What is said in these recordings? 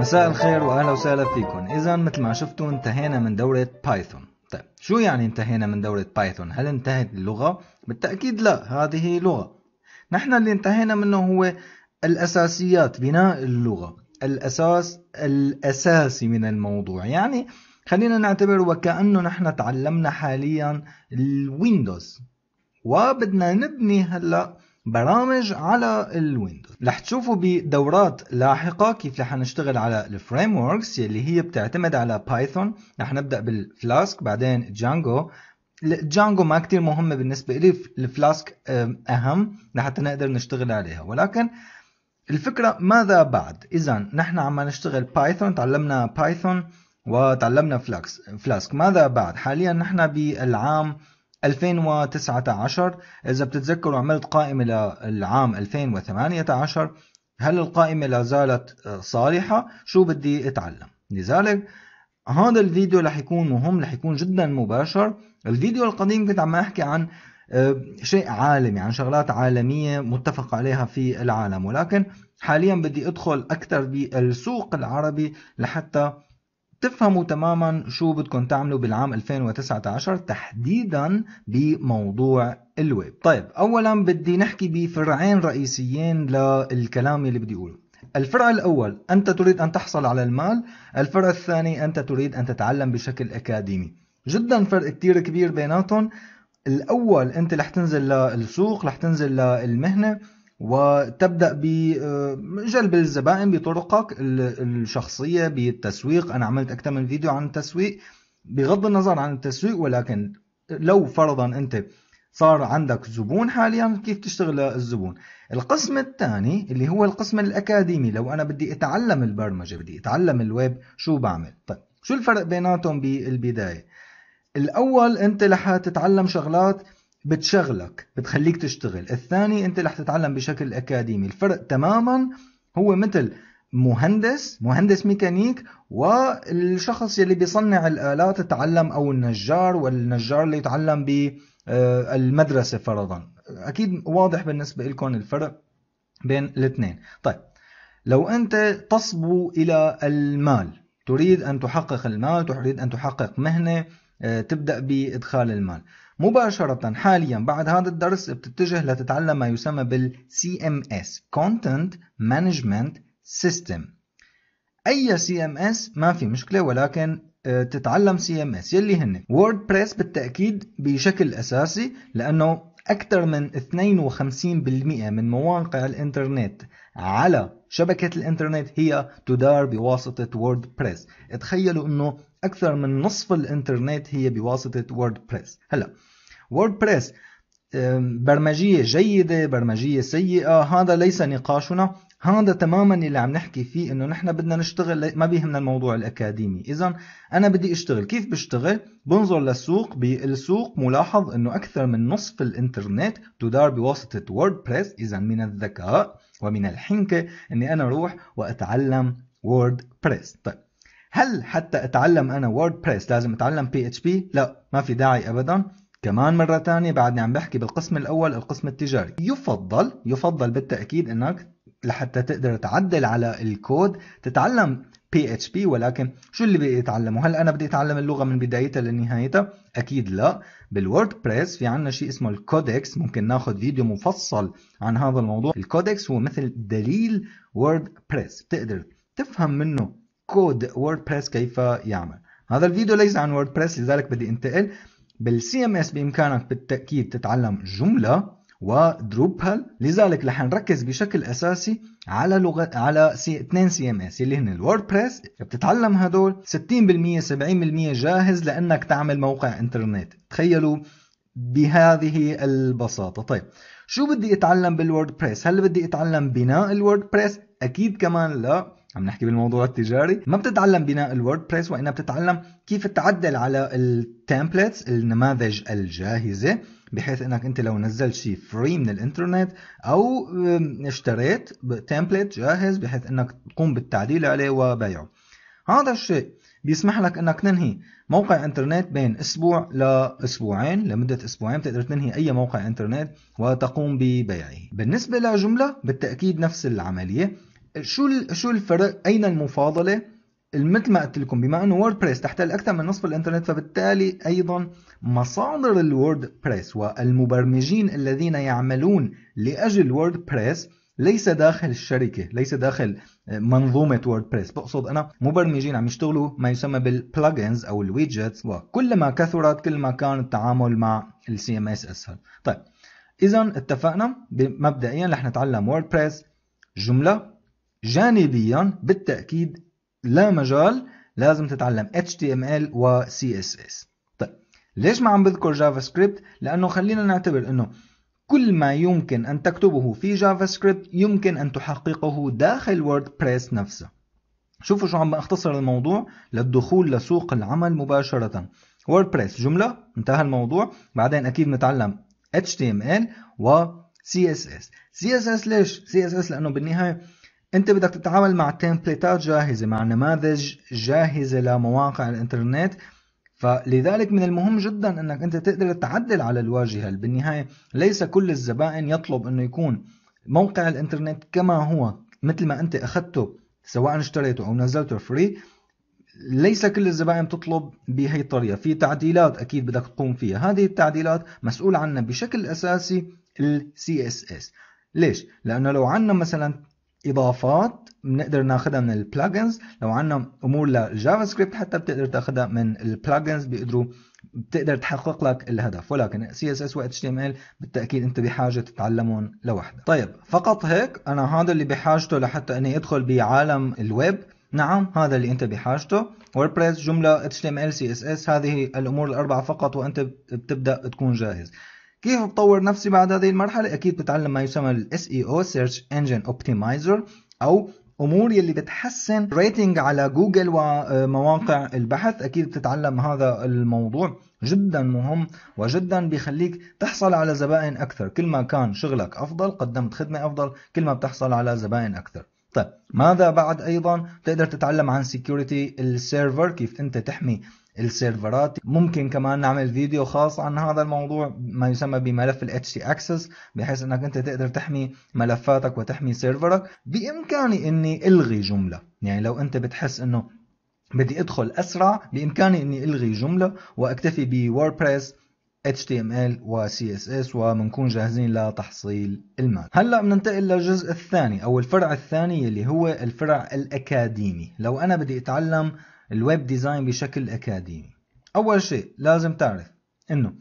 مساء الخير وأهلا وسهلا فيكم. إذا مثل ما شفتوا انتهينا من دورة Python طيب شو يعني انتهينا من دورة Python هل انتهت اللغة بالتأكيد لا هذه لغة. نحن اللي انتهينا منه هو الأساسيات بناء اللغة. الأساس الأساسي من الموضوع. يعني خلينا نعتبر وكأنه نحن تعلمنا حاليا ال Windows وبدنا نبني هلأ برامج على ال Windows. رح تشوفوا بدورات لاحقة كيف رح نشتغل على ال frameworks اللي هي بتعتمد على Python رح نبدأ بال Flask بعدين Django Django ما كتير مهمة بالنسبة لي ال Flask أهم لحتى نقدر نشتغل عليها. ولكن الفكرة ماذا بعد؟ إذا نحن عم نشتغل Python تعلمنا Python وتعلمنا فلاكس Flask. ماذا بعد؟ حاليا نحن بالعام 2019 إذا بتتذكروا عملت قائمة للعام 2018 هل القائمة لا زالت صالحة؟ شو بدي أتعلم؟ لذلك هذا الفيديو رح يكون مهم رح يكون جدا مباشر الفيديو القديم كنت عم أحكي عن آه، شيء عالمي عن شغلات عالمية متفق عليها في العالم ولكن حاليا بدي أدخل أكثر بالسوق العربي لحتى تفهموا تماما شو بدكم تعملوا بالعام 2019 تحديدا بموضوع الويب. طيب اولا بدي نحكي بفرعين رئيسيين للكلام اللي بدي أقوله. الفرع الأول أنت تريد أن تحصل على المال. الفرع الثاني أنت تريد أن تتعلم بشكل أكاديمي. جدا فرق كتير كبير بيناتهم. الأول أنت رح تنزل للسوق رح تنزل للمهنة. وتبدأ بجلب الزبائن بطرقك الشخصية بالتسويق. أنا عملت أكثر من فيديو عن التسويق بغض النظر عن التسويق ولكن لو فرضا أنت صار عندك زبون حاليا كيف تشتغل الزبون؟ القسم الثاني اللي هو القسم الأكاديمي. لو أنا بدي أتعلم البرمجة بدي أتعلم الويب شو بعمل؟ طيب شو الفرق بيناتهم بالبداية؟ الأول أنت رح تتعلم شغلات بتشغلك بتخليك تشتغل. الثاني أنت رح تتعلم بشكل أكاديمي. الفرق تماما هو مثل مهندس مهندس ميكانيك والشخص يلي بيصنع الآلات تعلم أو النجار والنجار اللي يتعلم بالمدرسة فرضا. أكيد واضح بالنسبة لكم الفرق بين الاثنين. طيب لو أنت تصبو إلى المال تريد أن تحقق المال تريد أن تحقق مهنة آه، تبدأ بإدخال المال. مباشرة حاليا بعد هذا الدرس بتتجه لتتعلم ما يسمى بال CMS Content Management System. أي CMS ما في مشكلة ولكن آه، تتعلم CMS يلي هن. WordPress بالتأكيد بشكل أساسي لأنه أكثر من 52% من مواقع الإنترنت على شبكة الإنترنت هي تدار بواسطة WordPress. تخيلوا أنه أكثر من نصف الإنترنت هي بواسطة WordPress. هلأ WordPress برمجية جيدة برمجية سيئة. هذا ليس نقاشنا. هذا تماما اللي عم نحكي فيه إنه نحن بدنا نشتغل ما بيهمنا الموضوع الأكاديمي. اذا أنا بدي أشتغل. كيف بشتغل؟ بنظر للسوق. بالسوق ملاحظ إنه أكثر من نصف الإنترنت تدار بواسطة WordPress إذا من الذكاء ومن الحنكة إني أنا أروح وأتعلم WordPress طيب هل حتى أتعلم أنا WordPress لازم أتعلم PHP لا ما في داعي ابدا. كمان مرة تانية بعدني عم بحكي بالقسم الأول القسم التجاري. يفضل يفضل بالتأكيد أنك لحتى تقدر تعدل على الكود تتعلم PHP ولكن شو اللي بدي أتعلمه؟ هل أنا بدي أتعلم اللغة من بدايتها لنهايتها؟ أكيد لا. بال WordPress في عنا شيء اسمه ال Codex. ممكن ناخذ فيديو مفصل عن هذا الموضوع. ال Codex هو مثل دليل WordPress بتقدر تفهم منه كود WordPress كيف يعمل. هذا الفيديو ليس عن WordPress لذلك بدي انتقل. بال CMS بإمكانك بالتأكيد تتعلم Joomla و Drupal لذلك رح نركز بشكل أساسي على لغة على سي... اثنين CMS اللي هن ال WordPress بتتعلم هدول 60% 70% جاهز لأنك تعمل موقع إنترنت. تخيلوا بهذه البساطة. طيب شو بدي أتعلم بال WordPress هل بدي أتعلم بناء ال WordPress أكيد كمان لا. عم نحكي بالموضوع التجاري. ما بتتعلم بناء ال WordPress وانما بتتعلم كيف تعدل على ال templates النماذج الجاهزة بحيث إنك أنت لو نزلت شيء free من الإنترنت أو اشتريت template جاهز بحيث إنك تقوم بالتعديل عليه وبيعه. هذا الشيء بيسمح لك إنك تنهي موقع إنترنت بين أسبوع لاسبوعين لمدة أسبوعين بتقدر تنهي أي موقع إنترنت وتقوم ببيعه. بالنسبة ل Joomla بالتأكيد نفس العملية. شو شو الفرق؟ أين المفاضلة؟ مثل ما قلت لكم بما إنه WordPress تحتل أكثر من نصف الإنترنت فبالتالي أيضا مصادر ال WordPress والمبرمجين الذين يعملون لأجل WordPress ليس داخل الشركة ليس داخل منظومة WordPress. بقصد أنا مبرمجين عم يشتغلوا ما يسمى بال plugins أو ال widgets وكلما كثرت كل ما كان التعامل مع ال CMS أسهل. طيب إذا اتفقنا؟ مبدئيا رح نتعلم WordPress. Joomla جانبيا بالتأكيد لا مجال لازم تتعلم HTML و CSS طيب ليش ما عم بذكر JavaScript لأنه خلينا نعتبر أنه كل ما يمكن أن تكتبه في JavaScript يمكن أن تحققه داخل WordPress نفسه. شوفوا شو عم بختصر الموضوع للدخول لسوق العمل مباشرة. WordPress Joomla انتهى الموضوع. بعدين أكيد نتعلم HTML و CSS CSS ليش؟ CSS لأنه بالنهاية أنت بدك تتعامل مع تمبليتات جاهزة مع نماذج جاهزة لمواقع الإنترنت. فلذلك من المهم جدا إنك أنت تقدر تعدل على الواجهة بالنهاية ليس كل الزبائن يطلب إنه يكون موقع الإنترنت كما هو مثل ما أنت أخذته سواء اشتريته أو نزلته فري ليس كل الزبائن تطلب بهي الطريقة. في تعديلات أكيد بدك تقوم فيها. هذه التعديلات مسؤول عنها بشكل أساسي ال CSS ليش؟ لأنه لو عندنا مثلا إضافات بنقدر ناخذها من ال plugins لو عندنا أمور لل JavaScript حتى بتقدر تاخذها من ال plugins بيقدروا بتقدر تحقق لك الهدف. ولكن CSS و HTML بالتأكيد أنت بحاجة تتعلمهم لوحدك. طيب فقط هيك أنا هذا اللي بحاجته لحتى إني أدخل بعالم الويب. نعم هذا اللي أنت بحاجته. WordPress Joomla HTML CSS هذه الأمور الأربعة فقط وأنت بتبدأ تكون جاهز. كيف بطور نفسي بعد هذه المرحلة؟ أكيد بتعلم ما يسمى ال SEO Search Engine Optimizer أو أمور يلي بتحسن rating على جوجل ومواقع البحث. أكيد بتتعلم هذا الموضوع جدا مهم وجدا بيخليك تحصل على زبائن أكثر. كل ما كان شغلك أفضل قدمت خدمة أفضل كل ما بتحصل على زبائن أكثر. طيب ماذا بعد أيضا؟ تقدر تتعلم عن security ال server كيف أنت تحمي ال serverات ممكن كمان نعمل فيديو خاص عن هذا الموضوع ما يسمى بملف ال HT Access بحيث إنك أنت تقدر تحمي ملفاتك وتحمي server ك. بإمكاني إني ألغي جملة. يعني لو أنت بتحس إنه بدي أدخل أسرع بإمكاني إني ألغي جملة وأكتفي بوردبريس HTML و CSS وبنكون جاهزين لتحصيل المال. هلأ بننتقل للجزء الثاني أو الفرع الثاني اللي هو الفرع الأكاديمي. لو أنا بدي أتعلم ال web design بشكل أكاديمي. أول شيء لازم تعرف أنه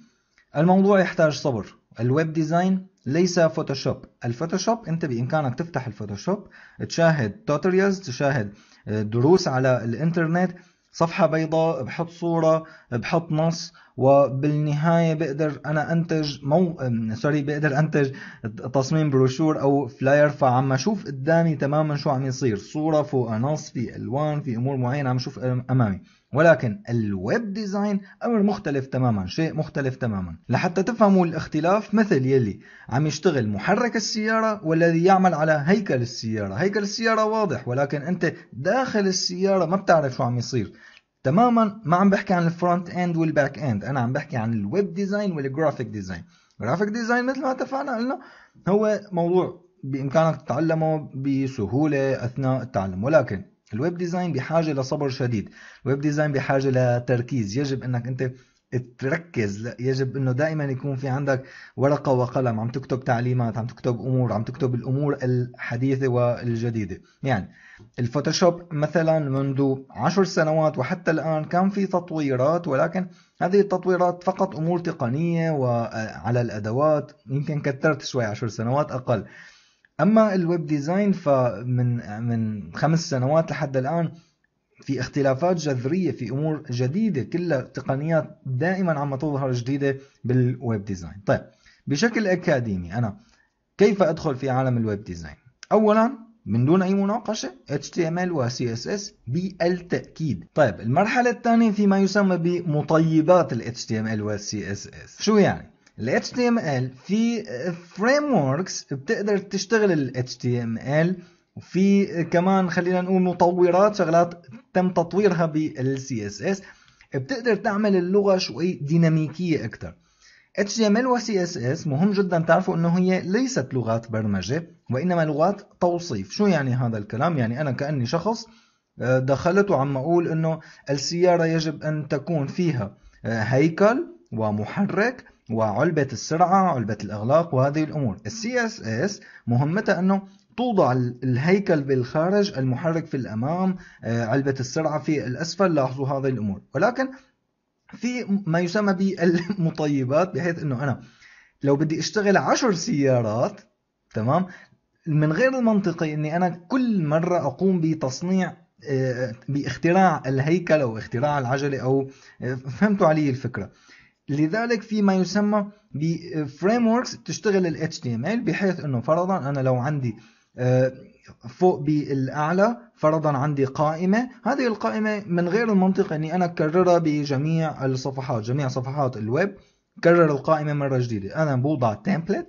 الموضوع يحتاج صبر. ال web design ليس فوتوشوب. الفوتوشوب أنت بإمكانك تفتح الفوتوشوب تشاهد tutorials تشاهد آه، دروس على الإنترنت. صفحة بيضاء بحط صورة بحط نص. وبالنهاية بقدر أنا أنتج مو sorry بقدر أنتج تصميم بروشور أو flyer فعم أشوف قدامي تماما شو عم يصير. صورة فوق نص في ألوان في أمور معينة عم أشوف أمامي. ولكن ال web design أمر مختلف تماما شيء مختلف تماما. لحتى تفهموا الاختلاف مثل يلي عم يشتغل محرك السيارة والذي يعمل على هيكل السيارة. هيكل السيارة واضح ولكن أنت داخل السيارة ما بتعرف شو عم يصير. تماما ما عم بحكي عن ال front end وال back end أنا عم بحكي عن ال web design وال graphic design graphic design مثل ما اتفقنا قلنا هو موضوع بإمكانك تتعلمه بسهولة أثناء التعلم. ولكن ال web design بحاجة لصبر شديد. ال web design بحاجة لتركيز. يجب إنك أنت تركز. يجب إنه دائما يكون في عندك ورقة وقلم. عم تكتب تعليمات عم تكتب أمور عم تكتب الأمور الحديثة والجديدة. يعني الفوتوشوب مثلا منذ عشر سنوات وحتى الآن كان في تطويرات ولكن هذه التطويرات فقط أمور تقنية وعلى الأدوات يمكن كثرت شوي عشر سنوات أقل. أما ال web design فمن من خمس سنوات لحد الآن في اختلافات جذرية في أمور جديدة كلها تقنيات دائما عم تظهر جديدة بال web design. طيب بشكل أكاديمي أنا كيف أدخل في عالم ال web design؟ اولا من دون أي مناقشة HTML و CSS بالتاكيد طيب المرحلة الثانية فيما يسمى بمطورات ال HTML و CSS شو يعني؟ ال HTML في وركس بتقدر تشتغل ال HTML وفي كمان خلينا نقول مطورات شغلات تم تطويرها إس إس. بتقدر تعمل اللغة شوي ديناميكية أكثر HTML و CSS مهم جدا تعرفوا إنه هي ليست لغات برمجة. وإنما لغات توصيف. شو يعني هذا الكلام؟ يعني أنا كأني شخص آه، دخلت وعم أقول إنه السيارة يجب أن تكون فيها آه، هيكل ومحرك وعلبة السرعة علبة الإغلاق وهذه الأمور. ال CSS مهمتها أنه توضع الهيكل بالخارج المحرك في الأمام آه، علبة السرعة في الأسفل لاحظوا هذه الأمور. ولكن في ما يسمى بالمطيبات بحيث أنه أنا لو بدي أشتغل عشر سيارات تمام؟ من غير المنطقي أني أنا كل مرة أقوم بتصنيع آه، باختراع الهيكل أو اختراع العجلة أو آه، فهمتوا علي الفكرة. لذلك في ما يسمى ب frameworks تشتغل ال HTML بحيث إنه فرضا أنا لو عندي آه، فوق بالأعلى فرضا عندي قائمة. هذه القائمة من غير المنطق إني أنا اكررها بجميع الصفحات جميع صفحات الويب كرر القائمة مرة جديدة. أنا بوضع template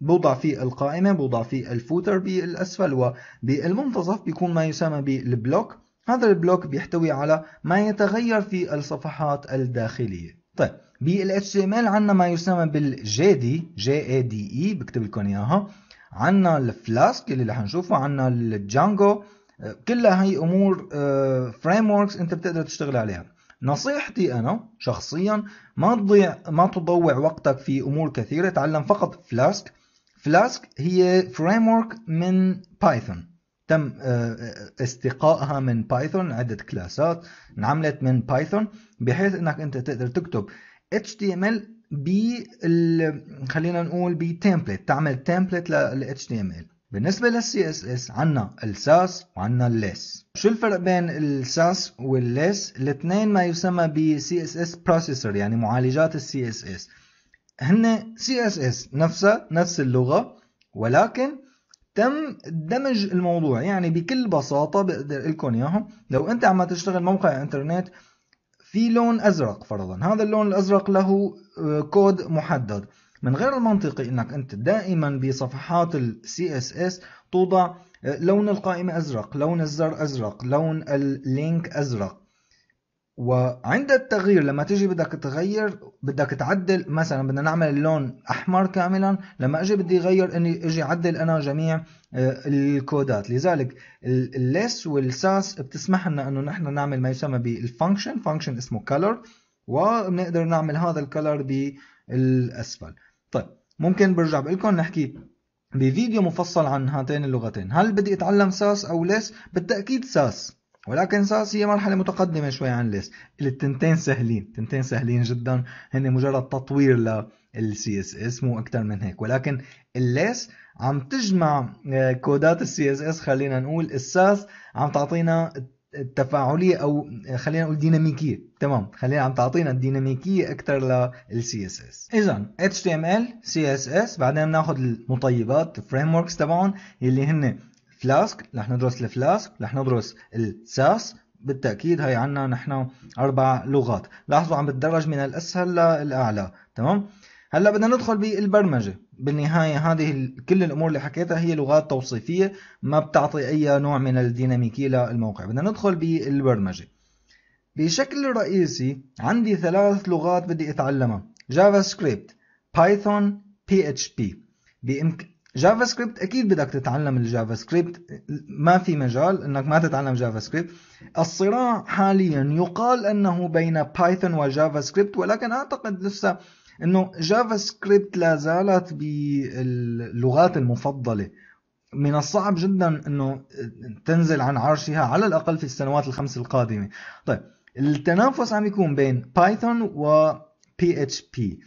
بوضع في القائمة بوضع في ال footer بالأسفل وبالمنتصف بيكون ما يسمى بال block. هذا ال block بيحتوي على ما يتغير في الصفحات الداخلية. طيب بال HTML عندنا ما يسمى إي دي إي بكتب لكم إياها. عندنا ال Flask اللي رح نشوفه عندنا ال Django. كلها هي أمور frameworks أنت بتقدر تشتغل عليها. نصيحتي أنا شخصيا ما تضيع ما تضوع وقتك في أمور كثيرة تعلم فقط Flask. Flask هي framework من Python تم آه، استقائها من Python عدة classات انعملت من Python بحيث إنك أنت تقدر تكتب HTML ب خلينا نقول ب template تعمل template لل HTML بالنسبة لل CSS عنا ال Sass وعنا ال Less شو الفرق بين ال Sass وال Less الاثنين ما يسمى ب CSS processor يعني معالجات ال CSS هن CSS نفسها نفس اللغة ولكن تم دمج الموضوع. يعني بكل بساطة بقدر لكم إياهم لو أنت عم تشتغل موقع إنترنت في لون أزرق فرضا. هذا اللون الأزرق له آه، كود محدد. من غير المنطقي إنك أنت دائما بصفحات ال CSS توضع آه، لون القائمة أزرق لون الزر أزرق لون ال link أزرق. وعند التغيير لما تيجي بدك تغير بدك تعدل مثلا بدنا نعمل اللون أحمر كاملا لما أجي بدي أغير إني أجي أعدل أنا جميع آه، الكودات. لذلك ال Less وال Sass بتسمح لنا إنه نحن نعمل ما يسمى بال function function اسمه color وبنقدر نعمل هذا ال color بالأسفل. طيب ممكن برجع بقول لكم نحكي بفيديو مفصل عن هاتين اللغتين. هل بدي أتعلم Sass أو Less؟ بالتأكيد Sass. ولكن Sass هي مرحلة متقدمة شوي عن Less. التنتين سهلين. التنتين سهلين جدا. هن مجرد تطوير لل CSS مو أكثر من هيك. ولكن ال Less عم تجمع آه، كودات ال CSS خلينا نقول ال Sass عم تعطينا التفاعلية أو خلينا نقول ديناميكية. تمام. خلينا عم تعطينا الديناميكية أكثر للسي اس اس اذا اتش تي ام ال سي اس اس بعدين بناخذ المكتبات ال frameworks تبعهم اللي هن Flask رح ندرس ال Flask رح ندرس ال Sass بالتأكيد هي عنا نحن أربع لغات. لاحظوا عم بتدرج من الأسهل للأعلى تمام؟ هلأ بدنا ندخل بالبرمجة. بالنهاية هذه كل الأمور اللي حكيتها هي لغات توصيفية ما بتعطي أي نوع من الديناميكية للموقع. بدنا ندخل بالبرمجة. بشكل رئيسي عندي ثلاث لغات بدي أتعلمها. جافا سكريبت بايثون بي إتش بي. جافا سكريبت أكيد بدك تتعلم ال JavaScript. ما في مجال إنك ما تتعلم JavaScript. الصراع حاليا يقال إنه بين Python و JavaScript ولكن أعتقد لسه إنه JavaScript لا زالت باللغات المفضلة. من الصعب جدا إنه تنزل عن عرشها على الأقل في السنوات الخمس القادمة. طيب التنافس عم يكون بين Python و PHP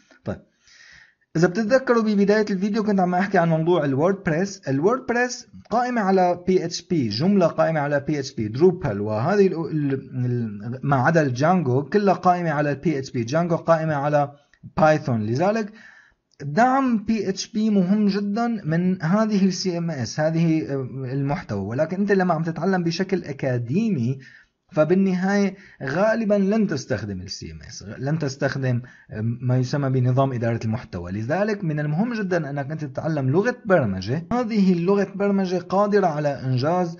إذا بتتذكروا ببداية الفيديو كنت عم أحكي عن موضوع ال WordPress ال WordPress قائمة على PHP Joomla قائمة على PHP Drupal وهذه ما عدا ال Django كلها قائمة على PHP Django قائمة على Python لذلك دعم PHP مهم جدا من هذه ال CMS هذه المحتوى. ولكن أنت لما عم تتعلم بشكل أكاديمي فبالنهاية غالبا لن تستخدم ال CMS لن تستخدم ما يسمى بنظام إدارة المحتوى. لذلك من المهم جدا أنك أنت تتعلم لغة برمجة. هذه اللغة برمجة قادرة على إنجاز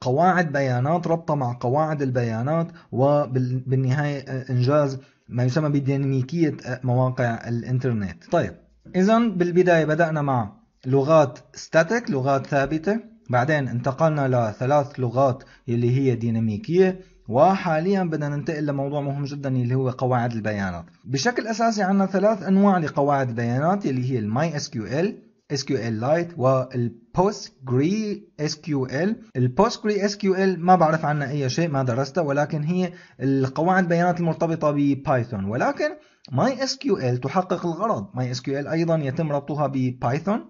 قواعد بيانات ربطها مع قواعد البيانات وبالنهاية إنجاز ما يسمى بديناميكية مواقع الإنترنت. طيب إذا بالبداية بدأنا مع لغات static لغات ثابتة. بعدين انتقلنا لثلاث لغات اللي هي ديناميكية وحاليا بدنا ننتقل لموضوع مهم جدا اللي هو قواعد البيانات. بشكل أساسي عندنا ثلاث أنواع لقواعد البيانات اللي هي الماي اس كيو ال SQL Lite والبوستجري SQL ال PostgreSQL ما بعرف عنها أي شيء ما درستها ولكن هي القواعد البيانات المرتبطة ب Python ولكن MySQL تحقق الغرض. MySQL أيضا يتم ربطها ب Python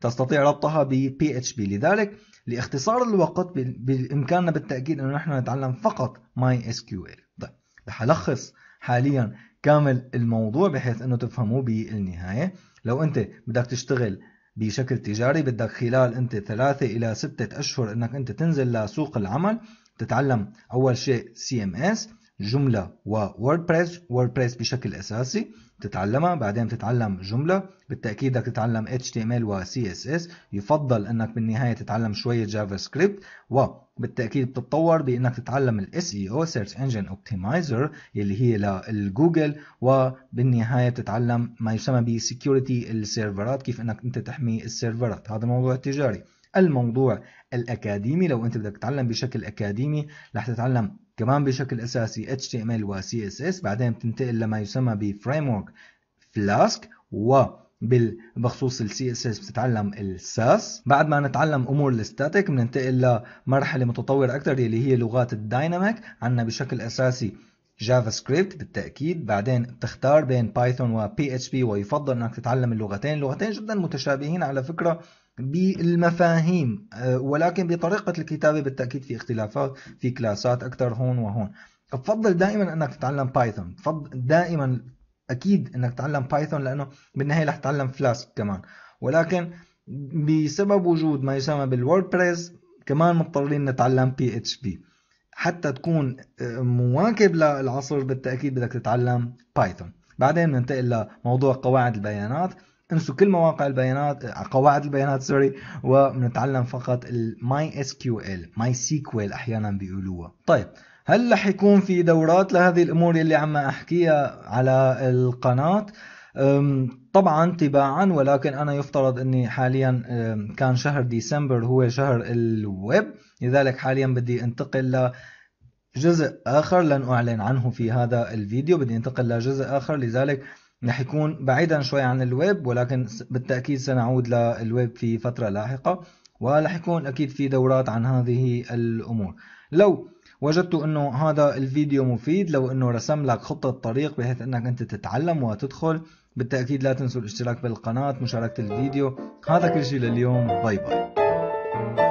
تستطيع ربطها ب PHP لذلك لاختصار الوقت بإمكاننا بالتأكيد أنه نحن نتعلم فقط MySQL. طيب رح ألخص حاليا كامل الموضوع بحيث أنه تفهموه بالنهاية. لو أنت بدك تشتغل بشكل تجاري بدك خلال أنت ثلاثة إلى ستة أشهر أنك أنت تنزل لسوق العمل تتعلم أول شيء CMS Joomla WordPress WordPress بشكل أساسي. تتعلمها بعدين تتعلم Joomla. بالتأكيد بدك تتعلم HTML و CSS. يفضل أنك بالنهاية تتعلم شوية JavaScript وبالتأكيد بتتطور بأنك تتعلم ال SEO Search Engine Optimizer اللي هي للجوجل وبالنهاية تتعلم ما يسمى ب Security السيرفرات كيف أنك أنت تحمي السيرفرات هذا موضوع تجاري. الموضوع الأكاديمي لو أنت بدك تتعلم بشكل أكاديمي رح تتعلم كمان بشكل أساسي HTML و CSS بعدين بتنتقل لما يسمى ب framework Flask و بخصوص ال CSS بتتعلم ال Sass بعد ما نتعلم أمور ال static بننتقل لمرحلة متطورة أكثر اللي هي لغات ال dynamic. عندنا بشكل أساسي JavaScript بالتأكيد. بعدين بتختار بين Python و PHP ويفضل إنك تتعلم اللغتين اللغتين جدا متشابهين على فكرة. بالمفاهيم آه، ولكن بطريقة الكتابة بالتأكيد في اختلافات في كلاسات أكثر هون وهون. بفضل دائما أنك تتعلم Python دائما أكيد أنك تتعلم Python لأنه بالنهاية رح تتعلم Flask كمان. ولكن بسبب وجود ما يسمى بال WordPress كمان مضطرين نتعلم PHP حتى تكون آه، مواكب للعصر بالتأكيد بدك تتعلم Python بعدين ننتقل لموضوع قواعد البيانات. انسوا كل مواقع البيانات قواعد البيانات sorry وبنتعلم فقط ال MySQL MySQL أحيانا بيقولوها. طيب هل رح يكون في دورات لهذه الأمور اللي عم أحكيها على القناة؟ طبعا تباعا ولكن أنا يفترض إني حاليا كان شهر ديسمبر هو شهر الويب. لذلك حاليا بدي انتقل لجزء آخر لن أعلن عنه في هذا الفيديو. بدي انتقل لجزء آخر. لذلك رح يكون بعيدا شوي عن الويب ولكن بالتأكيد سنعود للويب في فترة لاحقة ورح يكون أكيد في دورات عن هذه الأمور. لو وجدتوا إنه هذا الفيديو مفيد لو إنه رسم لك خطة طريق بحيث إنك أنت تتعلم وتدخل بالتأكيد لا تنسوا الاشتراك بالقناة مشاركة الفيديو. هذا كل شيء لليوم. bye bye.